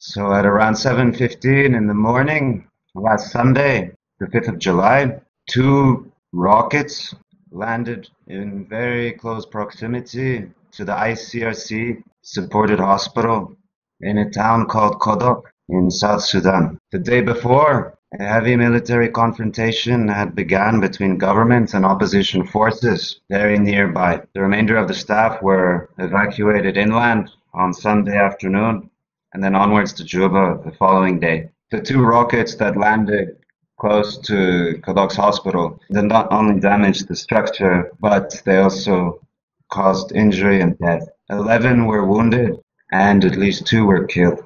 So at around 7:15 in the morning last Sunday, the 5th of July, two rockets landed in very close proximity to the ICRC supported hospital in a town called Kodok in South Sudan. The day before, a heavy military confrontation had begun between government and opposition forces very nearby. The remainder of the staff were evacuated inland on Sunday afternoon and then onwards to Juba the following day. The two rockets that landed close to Kodok's hospital did not only damage the structure, but they also caused injury and death. Eleven were wounded and at least two were killed.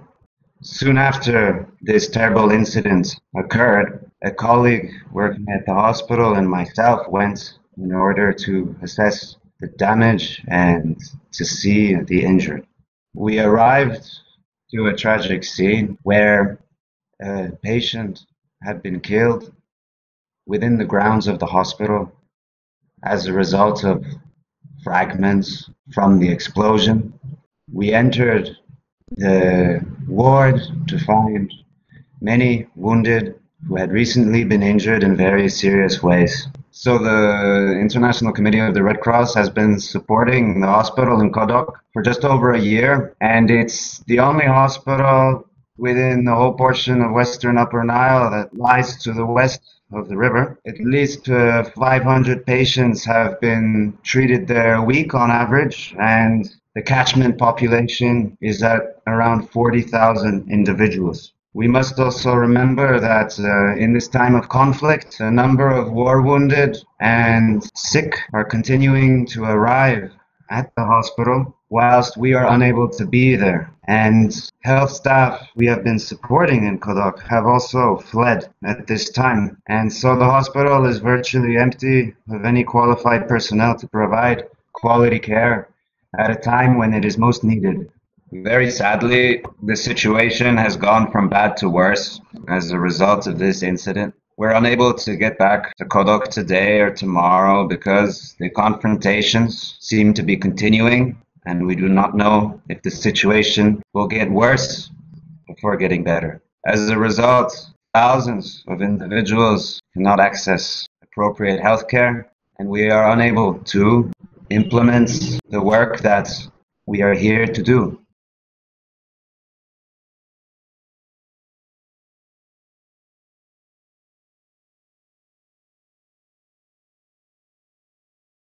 Soon after this terrible incident occurred, a colleague working at the hospital and myself went in order to assess the damage and to see the injured. We arrived to a tragic scene where a patient had been killed within the grounds of the hospital as a result of fragments from the explosion. We entered the ward to find many wounded who had recently been injured in very serious ways. So the International Committee of the Red Cross has been supporting the hospital in Kodok for just over a year, and it's the only hospital within the whole portion of Western Upper Nile that lies to the west of the river. At least uh, 500 patients have been treated there a week on average, and the catchment population is at around 40,000 individuals. We must also remember that uh, in this time of conflict, a number of war wounded and sick are continuing to arrive at the hospital whilst we are unable to be there. And health staff we have been supporting in Kodok have also fled at this time. And so the hospital is virtually empty of any qualified personnel to provide quality care at a time when it is most needed. Very sadly, the situation has gone from bad to worse as a result of this incident. We're unable to get back to Kodok today or tomorrow because the confrontations seem to be continuing and we do not know if the situation will get worse before getting better. As a result, thousands of individuals cannot access appropriate health care and we are unable to implement the work that we are here to do.